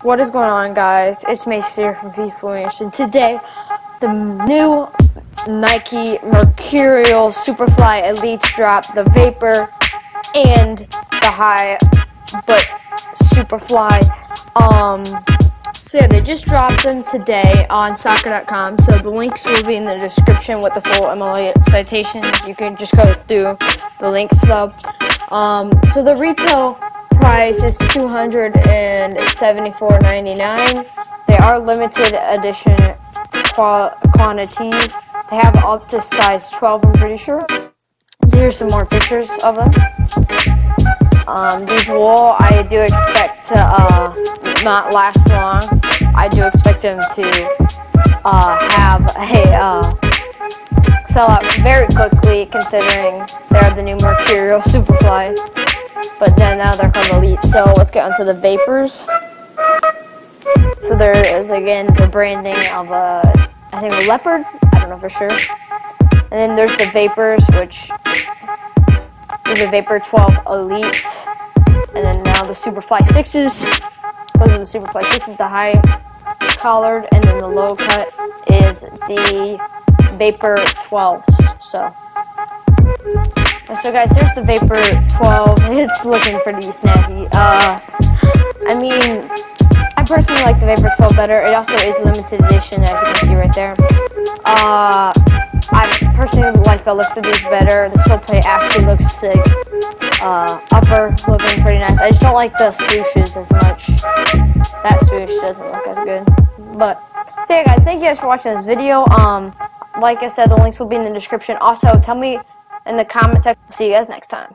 What is going on, guys? It's Mace here from and today the new Nike Mercurial Superfly Elites drop the Vapor and the High, but Superfly. Um, so yeah, they just dropped them today on soccer.com. So the links will be in the description with the full MLA citations. You can just go through the links though. Um, so the retail price is $274.99. They are limited edition quantities. They have up to size 12, I'm pretty sure. Here's some more pictures of them. Um, these will, I do expect to uh, not last long. I do expect them to uh, have a uh, sell out very quickly considering they're the new Mercurial Superfly but then now they're called Elite. So let's get onto the Vapors. So there is again the branding of a, I think a leopard. I don't know for sure. And then there's the Vapors, which is the Vapor 12 Elite. And then now the Superfly 6s. Those are the Superfly 6s, the high collared, and then the low cut is the Vapor 12s. So so guys, there's the Vapor 12. It's looking pretty snazzy. Uh, I mean, I personally like the Vapor 12 better. It also is limited edition, as you can see right there. Uh, I personally like the looks of these better. The sole plate actually looks sick. Uh, upper looking pretty nice. I just don't like the swooshes as much. That swoosh doesn't look as good. But, so yeah guys, thank you guys for watching this video. Um, like I said, the links will be in the description. Also, tell me in the comment section. See you guys next time.